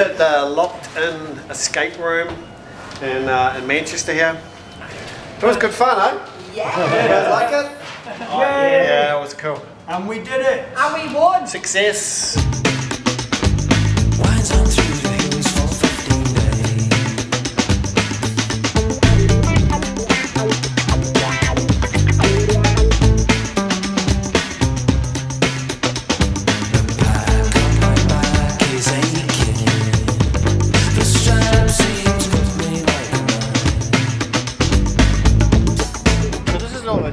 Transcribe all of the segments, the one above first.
we're at the locked-in escape room in, uh, in Manchester here. It was good fun, eh? Yeah. You guys like it? Yeah, it was cool. And we did it. And we won. Success.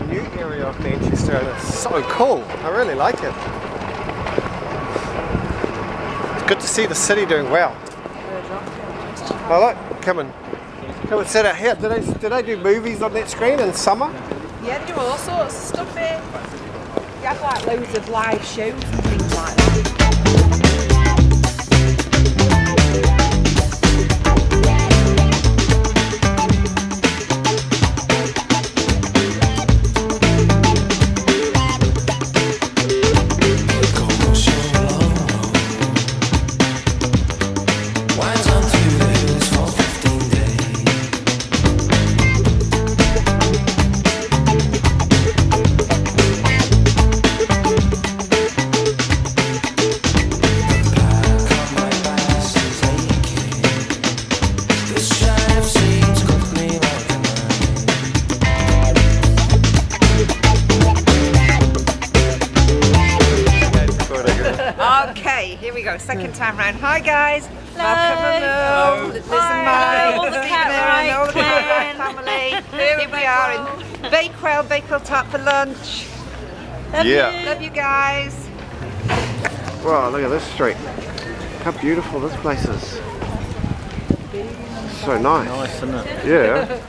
A new area of Manchester and it's so cool. I really like it. It's good to see the city doing well. I like come and come and sit out here. Did they did they do movies on that screen in summer? Yeah, they do all sorts of stuff here. You have like loads of live shows and things like that. We go. Second time round. Hi guys. Welcome along. Listen, Hi. Mike. All the Stephen, Cartwright all the Cartwright clan. family. Here we are in Bakewell, Bakewell Top for lunch. Yeah. Love you guys. Wow, look at this street. How beautiful this place is. So nice. Nice, isn't it? Yeah.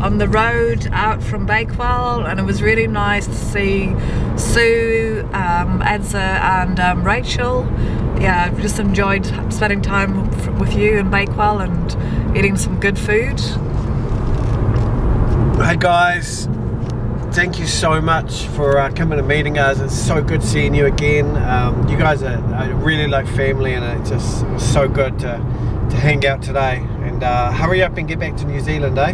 On the road out from Bakewell, and it was really nice to see Sue, um, Edza, and um, Rachel. Yeah, I've just enjoyed spending time with you in Bakewell and eating some good food. Hey guys, thank you so much for uh, coming and meeting us. It's so good seeing you again. Um, you guys are, are really like family, and it's just so good to to hang out today. And uh, hurry up and get back to New Zealand, eh?